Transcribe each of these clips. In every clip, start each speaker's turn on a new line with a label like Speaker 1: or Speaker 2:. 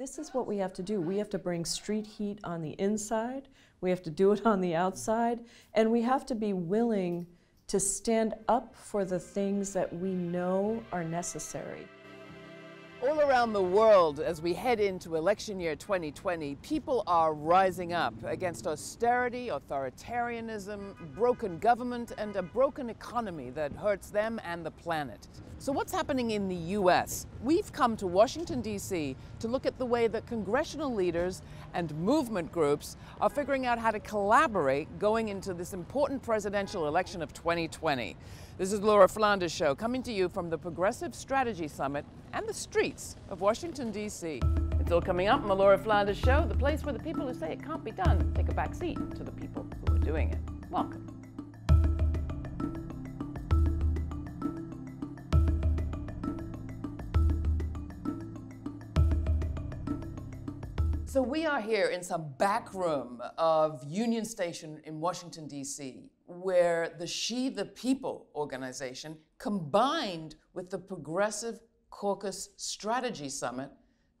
Speaker 1: This is what we have to do. We have to bring street heat on the inside, we have to do it on the outside, and we have to be willing to stand up for the things that we know are necessary.
Speaker 2: All around the world, as we head into election year 2020, people are rising up against austerity, authoritarianism, broken government, and a broken economy that hurts them and the planet. So, what's happening in the U.S.? We've come to Washington, D.C. to look at the way that congressional leaders and movement groups are figuring out how to collaborate going into this important presidential election of 2020. This is Laura Flanders Show, coming to you from the Progressive Strategy Summit and the streets of Washington, D.C. It's all coming up on the Laura Flanders Show, the place where the people who say it can't be done take a back seat to the people who are doing it. Welcome. So we are here in some back room of Union Station in Washington, D.C., where the She the People organization combined with the Progressive Caucus Strategy Summit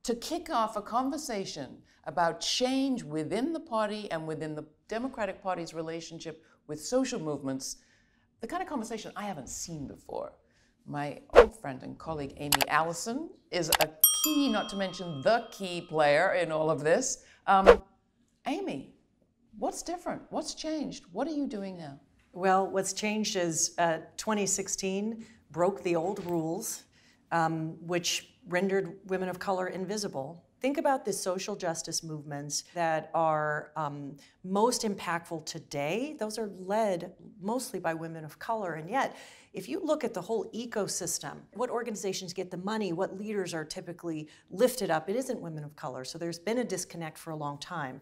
Speaker 2: to kick off a conversation about change within the party and within the Democratic Party's relationship with social movements, the kind of conversation I haven't seen before. My old friend and colleague Aimee Allison is a key, not to mention the key player in all of this. Um, Aimee, what's different? What's changed? What are you doing now?
Speaker 3: Well, what's changed is uh, 2016 broke the old rules, um, which rendered women of color invisible. Think about the social justice movements that are um, most impactful today. Those are led mostly by women of color, and yet if you look at the whole ecosystem, what organizations get the money, what leaders are typically lifted up, it isn't women of color. So there's been a disconnect for a long time.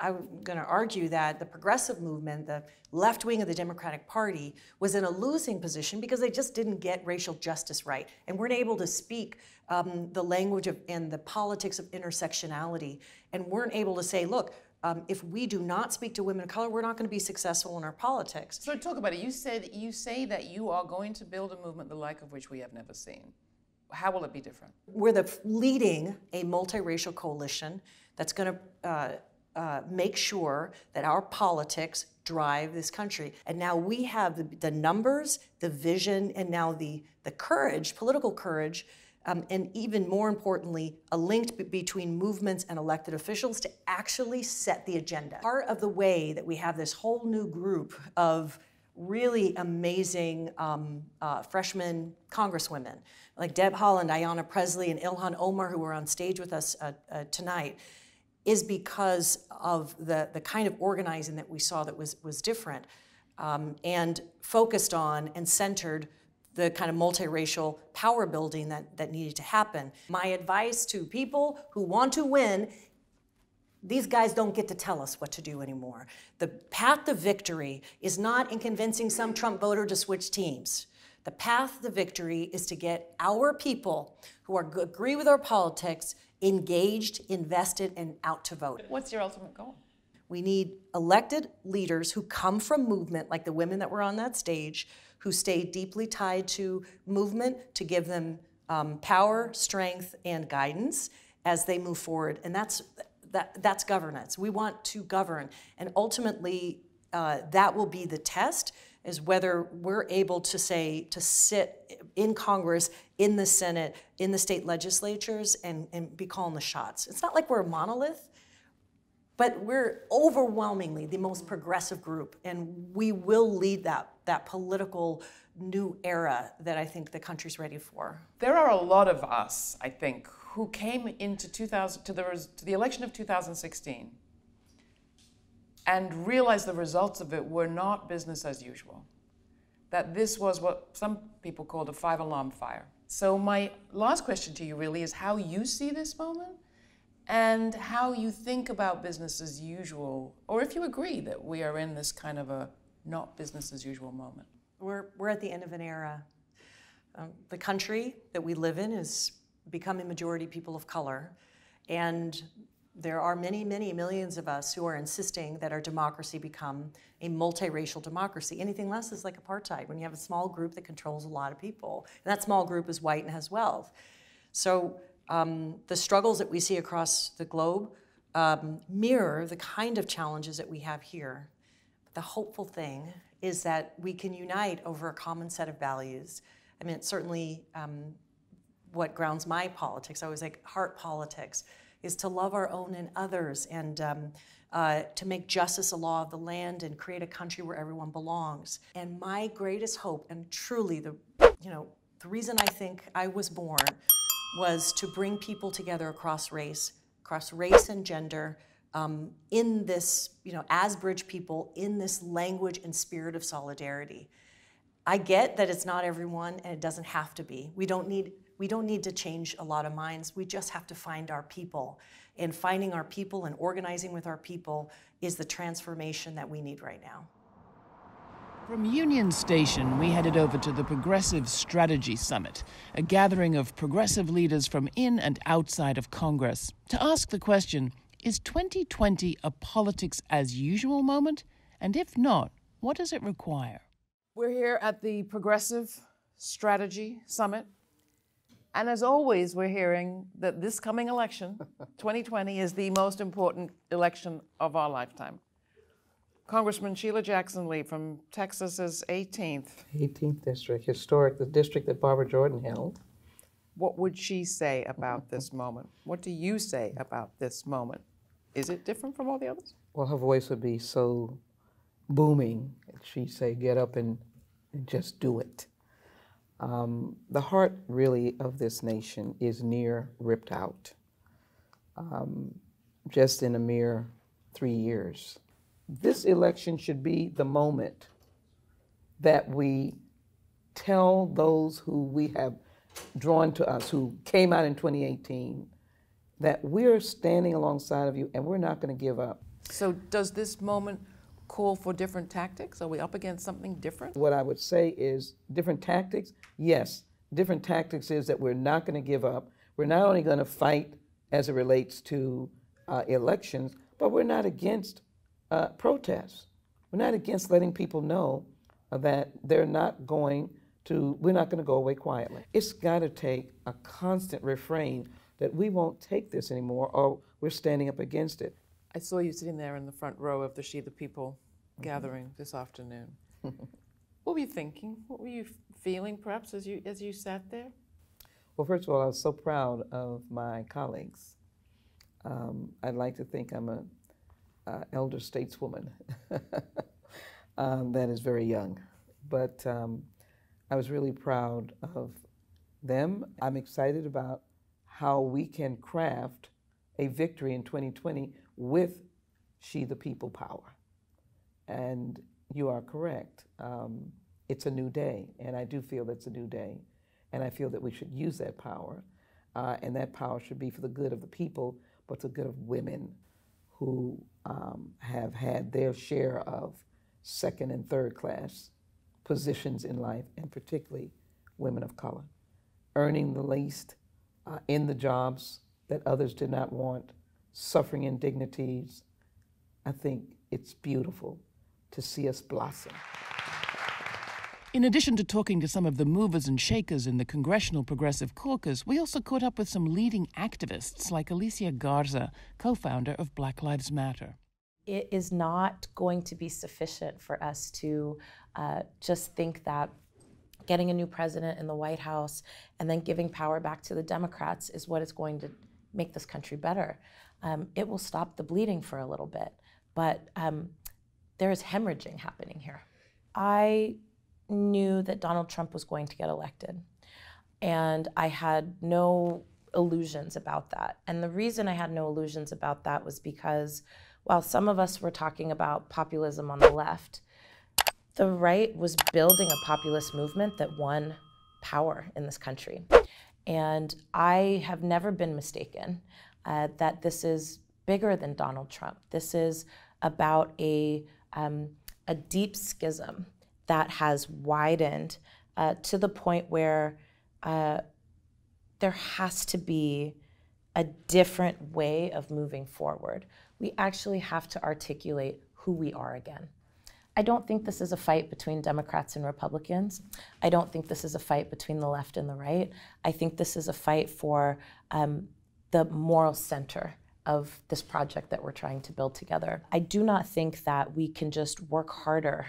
Speaker 3: I'm going to argue that the progressive movement, the left wing of the Democratic Party, was in a losing position because they just didn't get racial justice right and weren't able to speak um, the language of and the politics of intersectionality and weren't able to say, look, um, if we do not speak to women of color, we're not going to be successful in our politics.
Speaker 2: So talk about it. You said you say that you are going to build a movement the like of which we have never seen. How will it be different?
Speaker 3: We're the leading a multiracial coalition that's going to uh, uh, make sure that our politics drive this country. And now we have the, the numbers, the vision, and now the the courage, political courage um, and even more importantly, a link between movements and elected officials to actually set the agenda. Part of the way that we have this whole new group of really amazing um, uh, freshman congresswomen like Deb Haaland, Ayanna Pressley, and Ilhan Omar, who were on stage with us uh, uh, tonight, is because of the, the kind of organizing that we saw that was, was different um, and focused on and centered the kind of multiracial power building that, that needed to happen. My advice to people who want to win these guys don't get to tell us what to do anymore. The path to victory is not in convincing some Trump voter to switch teams. The path to victory is to get our people who are, agree with our politics engaged, invested, and out to vote.
Speaker 2: What's your ultimate goal?
Speaker 3: We need elected leaders who come from movement, like the women that were on that stage, who stay deeply tied to movement to give them um, power, strength, and guidance as they move forward. And that's that, that's governance. We want to govern, and ultimately, uh, that will be the test is whether we're able to say to sit in Congress, in the Senate, in the state legislatures, and, and be calling the shots. It's not like we're a monolith, but we're overwhelmingly the most progressive group, and we will lead that that political new era that I think the country's ready for.
Speaker 2: There are a lot of us, I think, who came into 2000 to the, to the election of 2016 and realized the results of it were not business as usual. That this was what some people called a five alarm fire. So, my last question to you really is how you see this moment and how you think about business as usual, or if you agree that we are in this kind of a not business as usual moment.
Speaker 3: We're, we're at the end of an era. Um, the country that we live in is becoming majority people of color. And there are many, many millions of us who are insisting that our democracy become a multiracial democracy. Anything less is like apartheid, when you have a small group that controls a lot of people. And that small group is white and has wealth. So um, the struggles that we see across the globe um, mirror the kind of challenges that we have here. But the hopeful thing is that we can unite over a common set of values. I mean, it's certainly um, what grounds my politics. I always like heart politics is to love our own and others and um, uh, to make justice a law of the land and create a country where everyone belongs. And my greatest hope, and truly the, you know, the reason I think I was born was to bring people together across race, across race and gender, um, in this, you know, as bridge people, in this language and spirit of solidarity. I get that it's not everyone and it doesn't have to be. We don't need we don't need to change a lot of minds. We just have to find our people. And finding our people and organizing with our people is the transformation that we need right now.
Speaker 2: From Union Station, we headed over to the Progressive Strategy Summit, a gathering of progressive leaders from in and outside of Congress, to ask the question Is 2020 a politics as usual moment? And if not, what does it require? We're here at the Progressive Strategy Summit. And as always, we're hearing that this coming election, 2020, is the most important election of our lifetime. Congressman Sheila Jackson Lee from Texas's 18th.
Speaker 4: 18th district, historic, the district that Barbara Jordan held.
Speaker 2: What would she say about this moment? What do you say about this moment? Is it different from all the others?
Speaker 4: Well, her voice would be so booming. She'd say, get up and, and just do it. Um, the heart, really, of this nation is near ripped out, um, just in a mere three years. This election should be the moment that we tell those who we have drawn to us, who came out in 2018, that we're standing alongside of you and we're not going to give up.
Speaker 2: So, does this moment call for different tactics? Are we up against something different?
Speaker 4: What I would say is different tactics, yes. Different tactics is that we're not going to give up. We're not only going to fight as it relates to uh, elections, but we're not against uh, protests. We're not against letting people know that they're not going to, we're not going to go away quietly. It's got to take a constant refrain that we won't take this anymore or we're standing up against it.
Speaker 2: I saw you sitting there in the front row of the She the People mm-hmm. gathering this afternoon. what were you thinking? What were you feeling, perhaps, as you as you sat there?
Speaker 4: Well, first of all, I was so proud of my colleagues. Um, I'd like to think I'm a uh, elder stateswoman um, that is very young, but um, I was really proud of them. I'm excited about how we can craft a victory in 2020 with She the People power. And you are correct. Um, it's a new day, and I do feel it's a new day. And I feel that we should use that power. Uh, and that power should be for the good of the people, but the good of women who um, have had their share of second and third class positions in life, and particularly women of color, earning the least uh, in the jobs that others did not want, suffering indignities. I think it's beautiful to see us blossom.
Speaker 2: In addition to talking to some of the movers and shakers in the Congressional Progressive Caucus, we also caught up with some leading activists like Alicia Garza, co founder of Black Lives Matter.
Speaker 5: It is not going to be sufficient for us to uh, just think that getting a new president in the White House and then giving power back to the Democrats is what is going to make this country better um, it will stop the bleeding for a little bit. But um, there is hemorrhaging happening here. I knew that Donald Trump was going to get elected, and I had no illusions about that. And the reason I had no illusions about that was because while some of us were talking about populism on the left, the right was building a populist movement that won power in this country. And I have never been mistaken uh, that this is bigger than Donald Trump. This is about a, um, a deep schism that has widened uh, to the point where uh, there has to be a different way of moving forward. We actually have to articulate who we are again. I don't think this is a fight between Democrats and Republicans. I don't think this is a fight between the left and the right. I think this is a fight for um, the moral center of this project that we're trying to build together. I do not think that we can just work harder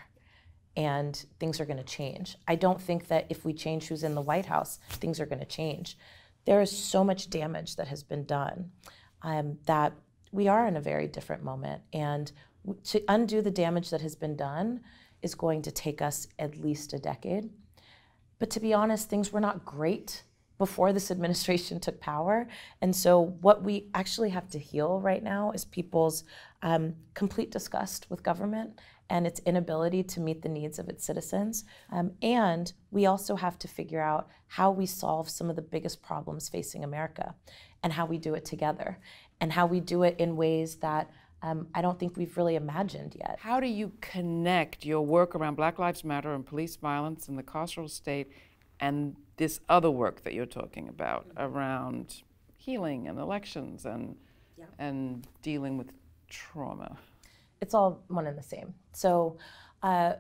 Speaker 5: and things are going to change. I don't think that if we change who's in the White House, things are going to change. There is so much damage that has been done um, that we are in a very different moment. And to undo the damage that has been done is going to take us at least a decade. But to be honest, things were not great before this administration took power. And so, what we actually have to heal right now is people's um, complete disgust with government and its inability to meet the needs of its citizens. Um, and we also have to figure out how we solve some of the biggest problems facing America and how we do it together and how we do it in ways that um, I don't think we've really imagined yet.
Speaker 2: How do you connect your work around Black Lives Matter and police violence and the carceral state and this other work that you're talking about around healing and elections and yeah. and dealing with trauma?
Speaker 5: It's all one and the same. So, uh,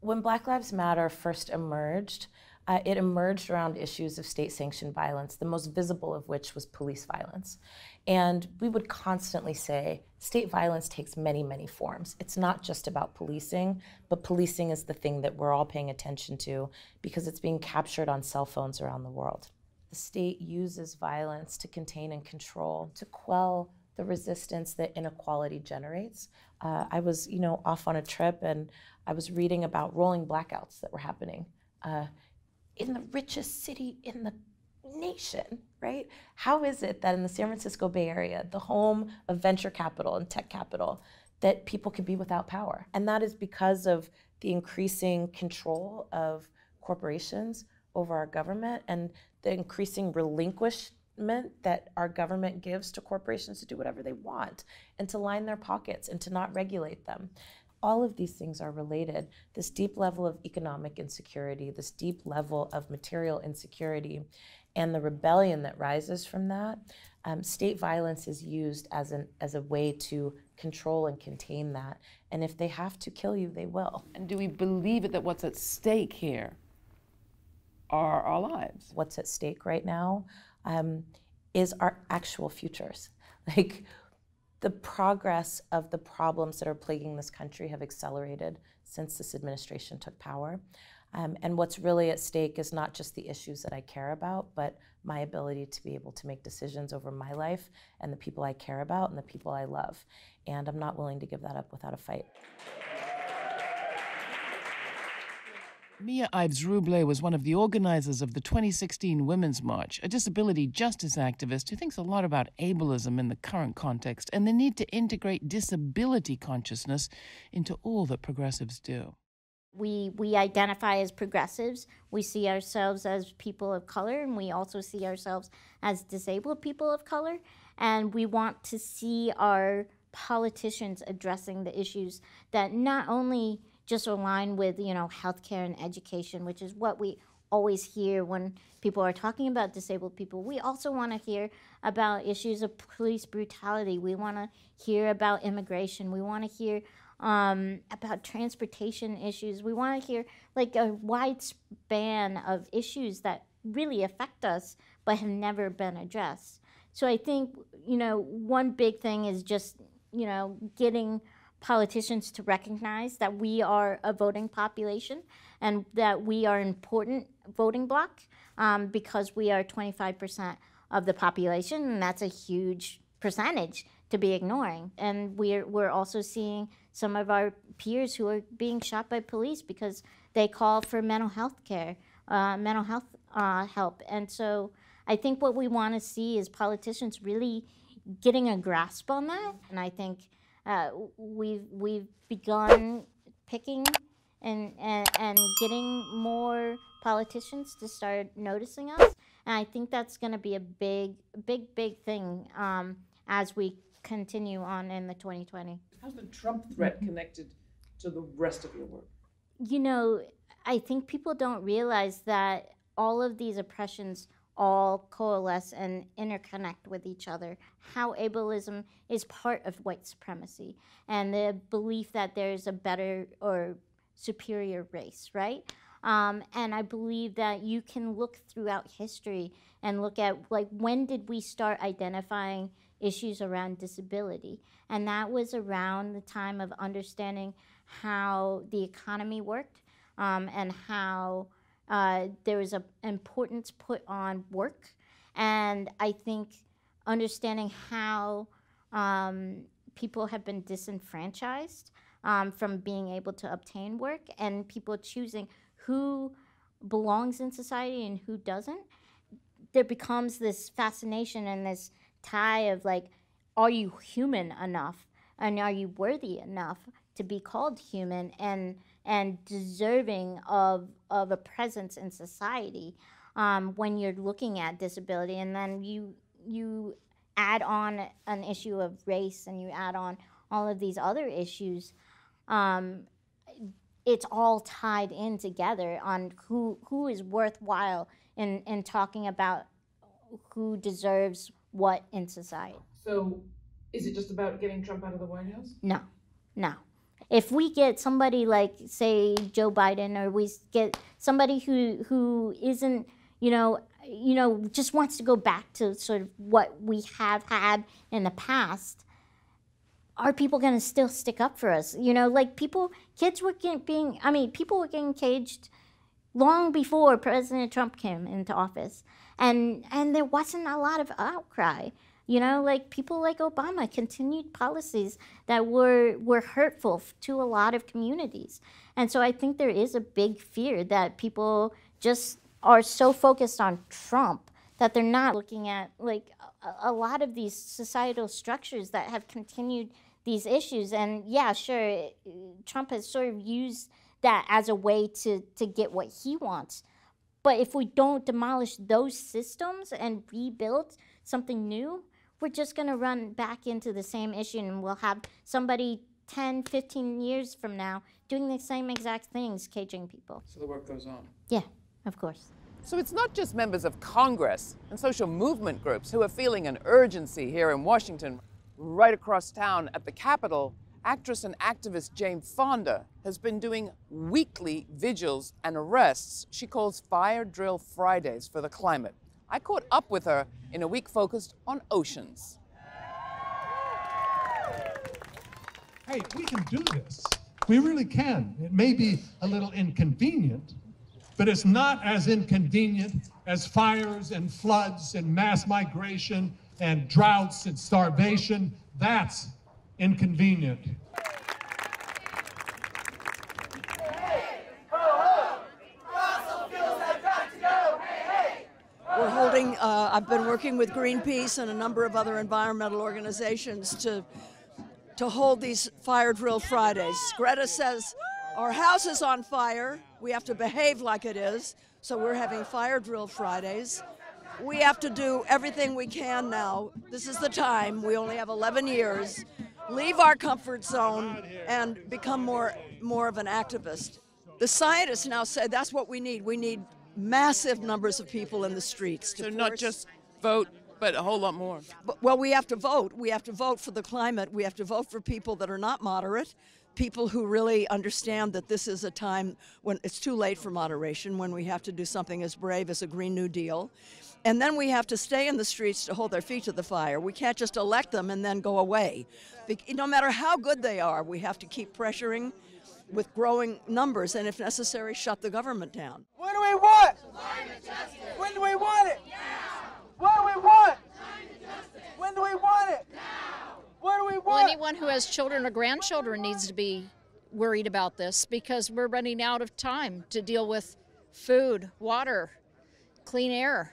Speaker 5: when Black Lives Matter first emerged, uh, it emerged around issues of state sanctioned violence, the most visible of which was police violence. And we would constantly say state violence takes many, many forms. It's not just about policing, but policing is the thing that we're all paying attention to because it's being captured on cell phones around the world. The state uses violence to contain and control, to quell the resistance that inequality generates. Uh, I was, you know, off on a trip and I was reading about rolling blackouts that were happening. Uh, in the richest city in the nation, right? How is it that in the San Francisco Bay Area, the home of venture capital and tech capital, that people can be without power? And that is because of the increasing control of corporations over our government and the increasing relinquishment that our government gives to corporations to do whatever they want and to line their pockets and to not regulate them all of these things are related. This deep level of economic insecurity, this deep level of material insecurity, and the rebellion that rises from that, um, state violence is used as, an, as a way to control and contain that. And if they have to kill you, they will.
Speaker 2: And do we believe it that what's at stake here are our lives?
Speaker 5: What's at stake right now um, is our actual futures. Like, the progress of the problems that are plaguing this country have accelerated since this administration took power. Um, and what's really at stake is not just the issues that I care about, but my ability to be able to make decisions over my life and the people I care about and the people I love. And I'm not willing to give that up without a fight.
Speaker 2: Mia Ives-Rublee was one of the organizers of the 2016 Women's March, a disability justice activist who thinks a lot about ableism in the current context and the need to integrate disability consciousness into all that progressives do.
Speaker 6: We, we identify as progressives. We see ourselves as people of color, and we also see ourselves as disabled people of color. And we want to see our politicians addressing the issues that not only just align with you know healthcare and education, which is what we always hear when people are talking about disabled people. We also want to hear about issues of police brutality. We want to hear about immigration. We want to hear um, about transportation issues. We want to hear like a wide span of issues that really affect us but have never been addressed. So I think, you know, one big thing is just, you know, getting politicians to recognize that we are a voting population and that we are an important voting bloc um, because we are 25% of the population, and that's a huge percentage to be ignoring. And we're, we're also seeing some of our peers who are being shot by police because they call for mental health care, uh, mental health uh, help. And so I think what we want to see is politicians really getting a grasp on that. And I think uh, we've we've begun picking and, and and getting more politicians to start noticing us, and I think that's going to be a big, big, big thing um, as we continue on in the 2020.
Speaker 7: How's the Trump threat connected to the rest of your work?
Speaker 6: You know, I think people don't realize that all of these oppressions all coalesce and interconnect with each other. How ableism is part of white supremacy and the belief that there's a better or superior race, right? Um, and I believe that you can look throughout history and look at like when did we start identifying issues around disability? And that was around the time of understanding how the economy worked um, and how uh, there was an importance put on work. And I think understanding how um, people have been disenfranchised um, from being able to obtain work and people choosing who belongs in society and who doesn't, there becomes this fascination and this tie of like, are you human enough and are you worthy enough to be called human and and deserving of of a presence in society um, when you're looking at disability and then you you add on an issue of race and you add on all of these other issues um, it's all tied in together on who who is worthwhile in in talking about who deserves what in society.
Speaker 7: So, is it just about getting Trump out of the White House?
Speaker 6: No, no. If we get somebody like, say, Joe Biden, or we get somebody who who isn't, you know, you know, just wants to go back to sort of what we have had in the past, are people going to still stick up for us? You know, like people, kids were getting, being, I mean, people were getting caged long before President Trump came into office, and and there wasn't a lot of outcry. You know, like people like Obama continued policies that were were hurtful to a lot of communities, and so I think there is a big fear that people just are so focused on Trump that they're not looking at like a, a lot of these societal structures that have continued these issues. And yeah, sure, Trump has sort of used that as a way to, to get what he wants. But if we don't demolish those systems and rebuild something new, we're just going to run back into the same issue and we'll have somebody 10, 15 years from now doing the same exact things, caging people.
Speaker 7: So the work goes on.
Speaker 6: Yeah, of course.
Speaker 2: So it's not just members of Congress and social movement groups who are feeling an urgency here in Washington. Right across town at the Capitol, actress and activist Jane Fonda has been doing weekly vigils and arrests she calls Fire Drill Fridays for the climate. I caught up with her in a week focused on oceans.
Speaker 8: Hey, we can do this. We really can. It may be a little inconvenient, but it's not as inconvenient as fires and floods and mass migration and droughts and starvation. That's inconvenient.
Speaker 9: We're holding, uh, I've been working with Greenpeace and a number of other environmental organizations to, to hold these fire drill Fridays. Greta says our house is on fire. We have to behave like it is. So we're having fire drill Fridays we have to do everything we can now. This is the time. We only have 11 years. Leave our comfort zone and become more more of an activist. The scientists now say that's what we need. We need massive numbers of people in the streets.
Speaker 2: so not just vote, but a whole lot more.
Speaker 9: But, well, we have to vote. We have to vote for the climate. We have to vote for people that are not moderate, people who really understand that this is a time when it's too late for moderation, when we have to do something as brave as a Green New Deal. And then we have to stay in the streets to hold their feet to the fire. We can't just elect them and then go away. No matter how good they are, we have to keep pressuring with growing numbers and, if necessary, shut the government down.
Speaker 10: What do we want? When do we want it?
Speaker 11: Now.
Speaker 10: What do we want? When do we want it?
Speaker 11: Now.
Speaker 10: What do we want?
Speaker 12: Well, anyone who has children or grandchildren needs to be worried about this because we're running out of time to deal with food, water, clean air.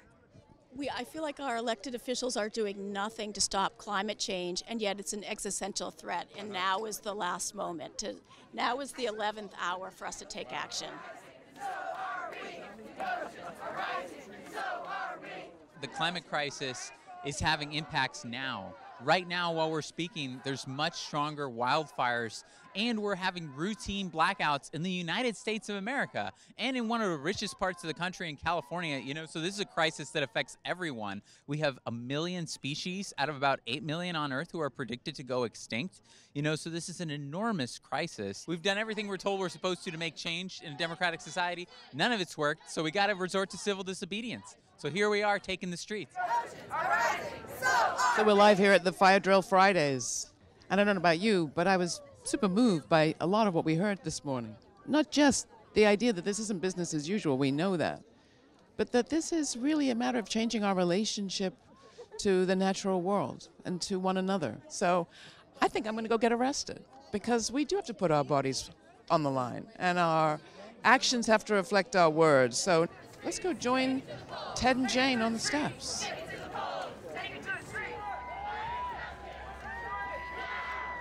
Speaker 13: We, I feel like our elected officials are doing nothing to stop climate change, and yet it's an existential threat. And uh-huh. now is the last moment. To, now is the 11th hour for us to take action.
Speaker 11: The climate crisis is having impacts now Right now, while we're speaking, there's much stronger wildfires, and we're having routine blackouts in the United States of America and in one of the richest parts of the country in California. You know, so this is a crisis that affects everyone. We have a million species out of about 8 million on Earth who are predicted to go extinct. You know, so this is an enormous crisis. We've done everything we're told we're supposed to to make change in a democratic society. None of it's worked, so we got to resort to civil disobedience. So here we are taking the streets.
Speaker 2: So we're live here at the Fire Drill Fridays. And I don't know about you, but I was super moved by a lot of what we heard this morning. Not just the idea that this isn't business as usual, we know that, but that this is really a matter of changing our relationship to the natural world and to one another. So I think I'm going to go get arrested because we do have to put our bodies on the line and our actions have to reflect our words. So let's go join Ted and Jane on the steps.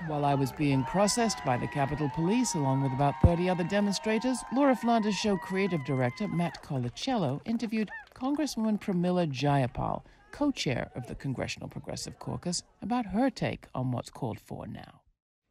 Speaker 14: While I was being processed by the Capitol Police along with about 30 other demonstrators, Laura Flanders Show creative director Matt Colicello interviewed Congresswoman Pramila Jayapal, co chair of the Congressional Progressive Caucus, about her take on what's called for now.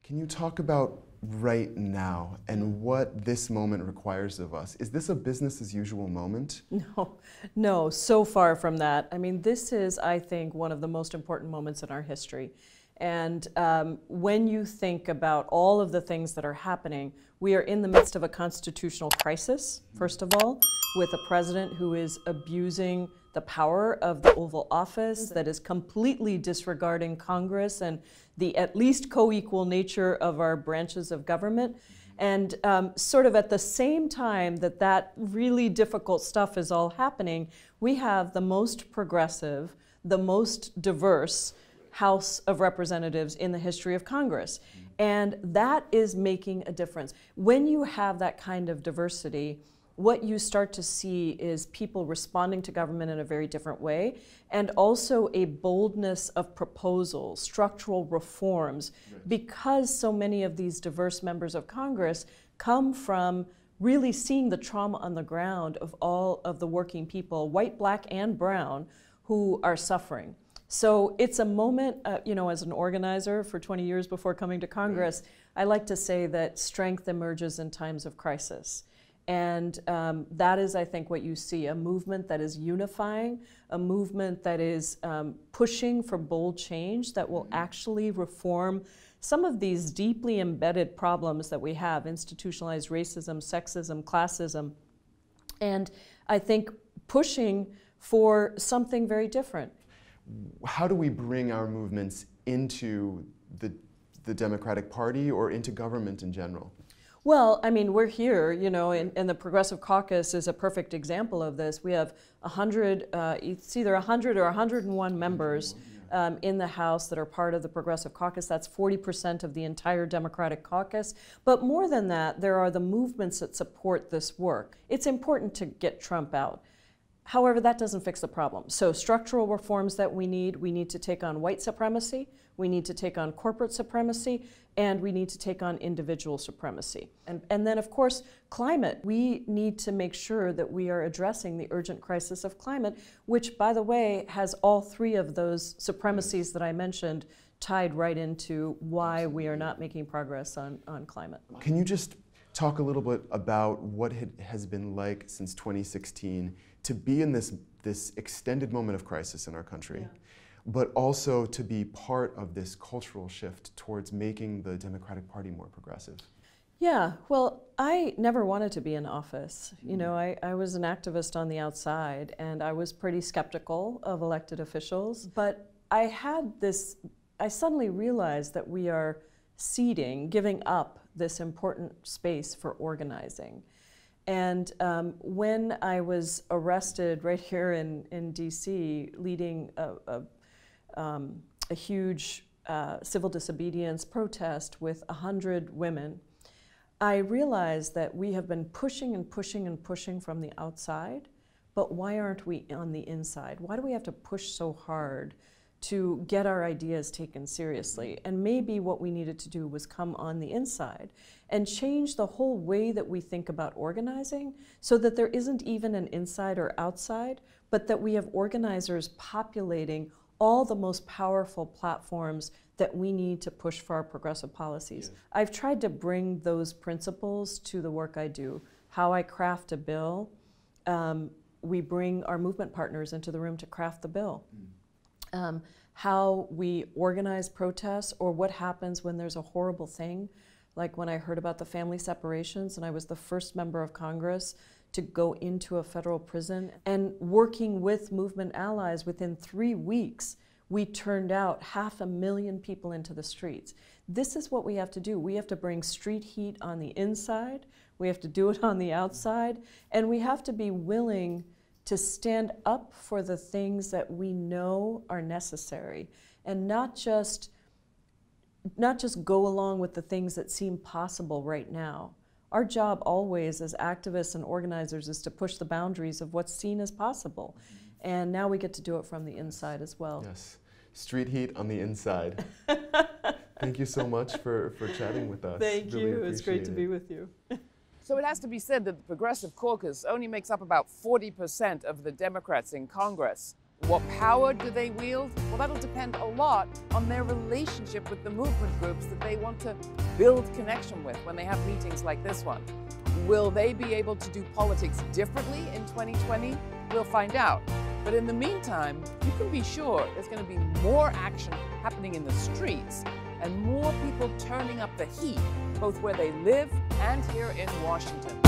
Speaker 15: Can you talk about right now and what this moment requires of us? Is this a business as usual moment?
Speaker 1: No, no, so far from that. I mean, this is, I think, one of the most important moments in our history. And um, when you think about all of the things that are happening, we are in the midst of a constitutional crisis, first of all, with a president who is abusing the power of the Oval Office, that is completely disregarding Congress and the at least co equal nature of our branches of government. And um, sort of at the same time that that really difficult stuff is all happening, we have the most progressive, the most diverse, House of Representatives in the history of Congress. And that is making a difference. When you have that kind of diversity, what you start to see is people responding to government in a very different way, and also a boldness of proposal, structural reforms, because so many of these diverse members of Congress come from really seeing the trauma on the ground of all of the working people, white, black, and brown, who are suffering. So it's a moment, uh, you know, as an organizer for 20 years before coming to Congress, I like to say that strength emerges in times of crisis. And um, that is, I think, what you see a movement that is unifying, a movement that is um, pushing for bold change that will actually reform some of these deeply embedded problems that we have institutionalized racism, sexism, classism. And I think pushing for something very different
Speaker 15: how do we bring our movements into the, the Democratic Party or into government in general?
Speaker 1: Well, I mean, we're here, you know, and, and the Progressive Caucus is a perfect example of this. We have 100, uh, it's either 100 or 101 members um, in the House that are part of the Progressive Caucus. That's 40% of the entire Democratic caucus. But more than that, there are the movements that support this work. It's important to get Trump out. However, that doesn't fix the problem. So, structural reforms that we need we need to take on white supremacy, we need to take on corporate supremacy, and we need to take on individual supremacy. And, and then, of course, climate. We need to make sure that we are addressing the urgent crisis of climate, which, by the way, has all three of those supremacies that I mentioned tied right into why we are not making progress on, on climate.
Speaker 15: Can you just talk a little bit about what it has been like since 2016 to be in this, this extended moment of crisis in our country, yeah. but also to be part of this cultural shift towards making the Democratic Party more progressive?
Speaker 1: Yeah, well, I never wanted to be in office. You know, mm. I, I was an activist on the outside and I was pretty skeptical of elected officials, but I had this, I suddenly realized that we are ceding, giving up this important space for organizing. And um, when I was arrested right here in, in DC, leading a, a, um, a huge uh, civil disobedience protest with 100 women, I realized that we have been pushing and pushing and pushing from the outside, but why aren't we on the inside? Why do we have to push so hard to get our ideas taken seriously. And maybe what we needed to do was come on the inside and change the whole way that we think about organizing so that there isn't even an inside or outside, but that we have organizers populating all the most powerful platforms that we need to push for our progressive policies. I've tried to bring those principles to the work I do. How I craft a bill, um, we bring our movement partners into the room to craft the bill. Um, how we organize protests or what happens when there's a horrible thing, like when I heard about the family separations and I was the first member of Congress to go into a federal prison and working with movement allies within three weeks we turned out half a million people into the streets. This is what we have to do. We have to bring street heat on the inside, we have to do it on the outside, and we have to be willing to stand up for the things that we know are necessary and not just not just go along with the things that seem possible right now. Our job always as activists and organizers is to push the boundaries of what's seen as possible. And now we get to do it from the inside as well.
Speaker 15: Yes. Street heat on the inside. Thank you so much for, for chatting with us.
Speaker 1: Thank
Speaker 15: really
Speaker 1: you. It's great to
Speaker 15: appreciate
Speaker 1: be with you.
Speaker 2: So it has to be said that the Progressive Caucus only makes up about 40% of the Democrats in Congress. What power do they wield? Well, that'll depend a lot on their relationship with the movement groups that they want to build connection with when they have meetings like this one. Will they be able to do politics differently in 2020? We'll find out. But in the meantime, you can be sure there's going to be more action happening in the streets and more people turning up the heat, both where they live and here in Washington.